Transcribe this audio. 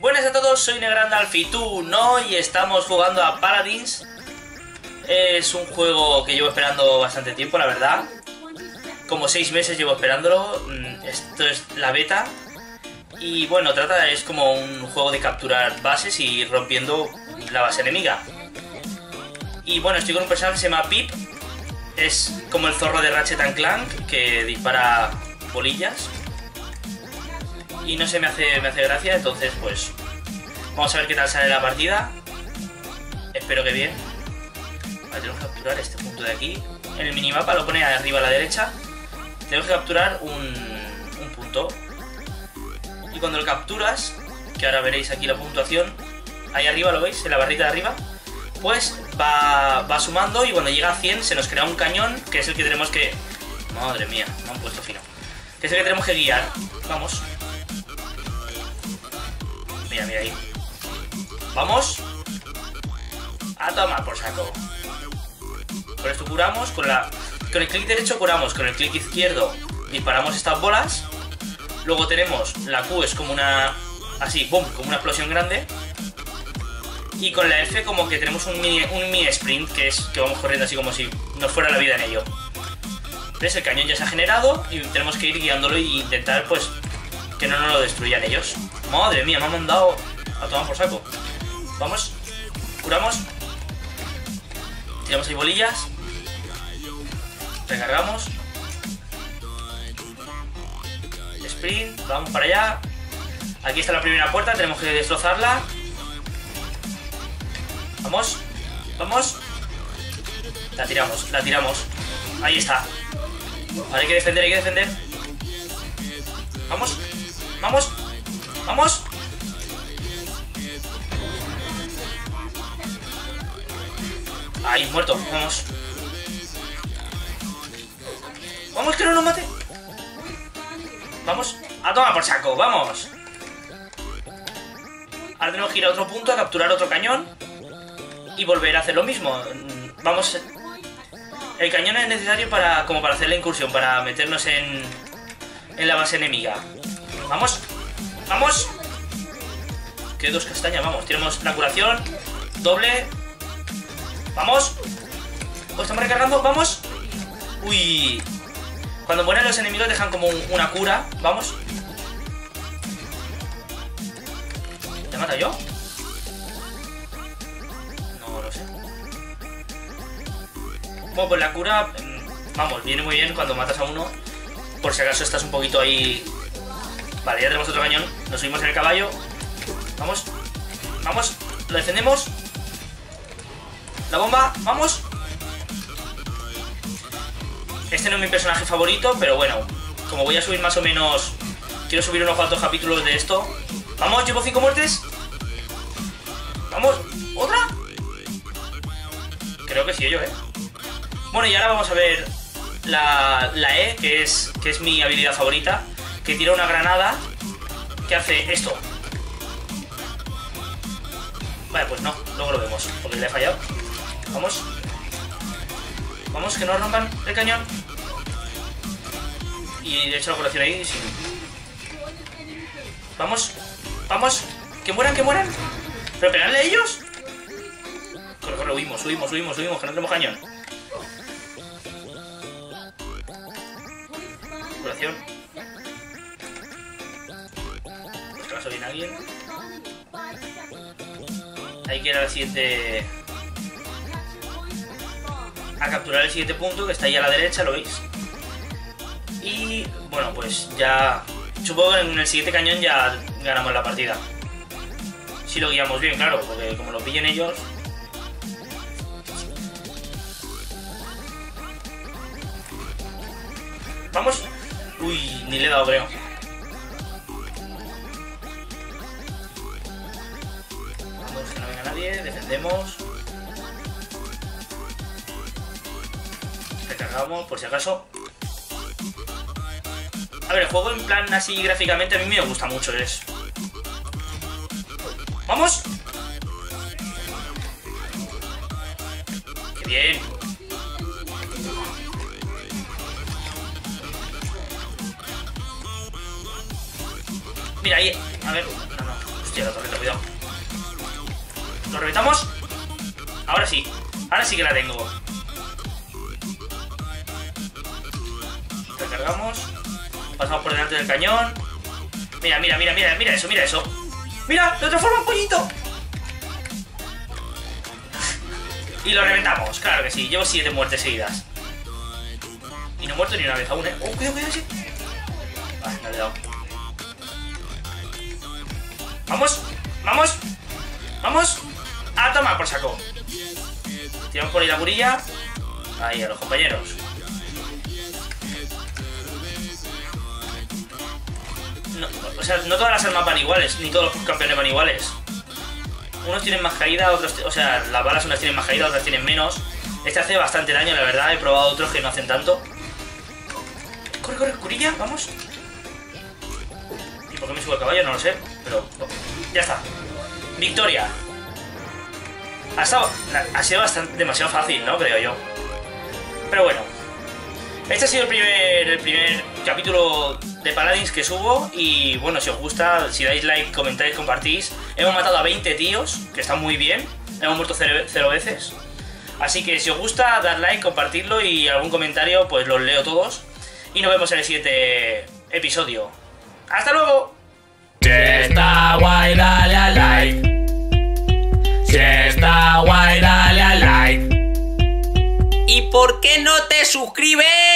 Buenas a todos, soy Negrandalf y tú no, y estamos jugando a Paladins. Es un juego que llevo esperando bastante tiempo, la verdad. Como seis meses llevo esperándolo. Mm, Esto es la beta. Y bueno, trata, es como un juego de capturar bases y rompiendo la base enemiga. Y bueno, estoy con un personaje que se llama Pip. Es como el zorro de Ratchet and Clank, que dispara bolillas. Y no sé, me hace, me hace gracia, entonces pues... Vamos a ver qué tal sale la partida. Espero que bien. Vale, tenemos que capturar este punto de aquí. En el minimapa lo pone arriba a la derecha. Tenemos que capturar un, un punto. Y cuando lo capturas, que ahora veréis aquí la puntuación, ahí arriba lo veis, en la barrita de arriba, pues va, va sumando y cuando llega a 100 se nos crea un cañón que es el que tenemos que... Madre mía, me han puesto fino. Que es el que tenemos que guiar. Vamos. Mira, mira ahí. Vamos. A tomar por saco. Con esto curamos, con el clic derecho curamos, con el clic izquierdo disparamos estas bolas. Luego tenemos la Q, es como una... Así, boom, como una explosión grande. Y con la F como que tenemos un mini, un mini sprint, que es que vamos corriendo así como si nos fuera la vida en ello. ¿Ves? El cañón ya se ha generado y tenemos que ir guiándolo e intentar, pues, que no nos lo destruyan ellos. Madre mía, me han mandado a tomar por saco. Vamos, curamos. Tiramos ahí bolillas. Recargamos. Sprint, vamos para allá. Aquí está la primera puerta, tenemos que destrozarla. Vamos, vamos. La tiramos, la tiramos. Ahí está. Vale, hay que defender, hay que defender. Vamos, vamos, vamos. Ahí, muerto, vamos. Vamos, que no nos mate. Vamos, a tomar por saco, vamos. Ahora tenemos que ir a otro punto a capturar otro cañón y volver a hacer lo mismo. Vamos. El cañón es necesario para como para hacer la incursión, para meternos en, en la base enemiga. Vamos, vamos. Que dos castañas, vamos. Tenemos la curación, doble. Vamos. Pues estamos recargando, vamos. Uy. Cuando mueren los enemigos dejan como un- una cura. Vamos. ¿Te he matado yo? No lo sé. Bueno, pues la cura, mm, vamos, viene muy bien cuando matas a uno. Por si acaso estás un poquito ahí. Vale, ya tenemos otro cañón. Nos subimos en el caballo. Vamos. Vamos. Lo defendemos. La bomba. Vamos. Este no es mi personaje favorito, pero bueno. Como voy a subir más o menos... Quiero subir unos cuantos capítulos de esto. Vamos, llevo cinco muertes. Vamos. ¿Otra? Creo que sí, yo, ¿eh? Bueno, y ahora vamos a ver la, la E, que es, que es mi habilidad favorita, que tira una granada que hace esto. Vale, pues no, luego lo vemos, porque le he fallado. Vamos. Vamos, que no rompan el cañón. Y de hecho la curación ahí sin... Vamos, vamos, que mueran, que mueran. ¿Pero pegarle a ellos? Corre, corre, huimos, huimos, huimos, huimos, que no tenemos cañón. Curación. Por si acaso viene alguien. Hay que ir al siguiente. A capturar el siguiente punto que está ahí a la derecha, ¿lo veis? Y bueno, pues ya. Supongo que en el siguiente cañón ya ganamos la partida. Si lo guiamos bien, claro, porque como lo pillen ellos. Vamos. Uy, ni le he dado, creo. Recargamos, por si acaso. A ver, el juego en plan así gráficamente a mí me gusta mucho, es. ¡Vamos! ¡Qué bien! Mira ahí, a ver, no, no, Hostia, la cuidado. ¿Lo reventamos? Ahora sí. Ahora sí que la tengo. Recargamos. Pasamos por delante del cañón. Mira, mira, mira, mira, mira eso, mira eso. ¡Mira! ¡Lo transforma en pollito! y lo reventamos, claro que sí. Llevo siete muertes seguidas. Y no he muerto ni una vez aún, ¿eh? ¡Oh, cuidado, cuidado, sí! Vale, no le he dado. ¡Vamos! ¡Vamos! ¡Vamos! ¡A tomar por saco! Tiramos por ahí la burilla. Ahí, a los compañeros. O sea, no todas las armas van iguales, ni todos los campeones van iguales. Unos tienen más caída, otros... O sea, las balas unas tienen más caída, otras tienen menos. Este hace bastante daño, la verdad. He probado otros que no hacen tanto. Corre, corre, curilla, vamos. ¿Y por qué me subo el caballo? No lo sé, pero... Ya está. Victoria. Ha, ha sido bastante, demasiado fácil, ¿no? Creo yo. Pero bueno. Este ha sido el primer, el primer capítulo de Paladins que subo. Y bueno, si os gusta, si dais like, comentáis, compartís. Hemos matado a 20 tíos, que está muy bien. Hemos muerto cero, veces. Así que si os gusta, dad like, compartirlo y algún comentario, pues los leo todos. Y nos vemos en el siguiente episodio. ¡Hasta luego! Si está guay, dale a like. Si suscribe.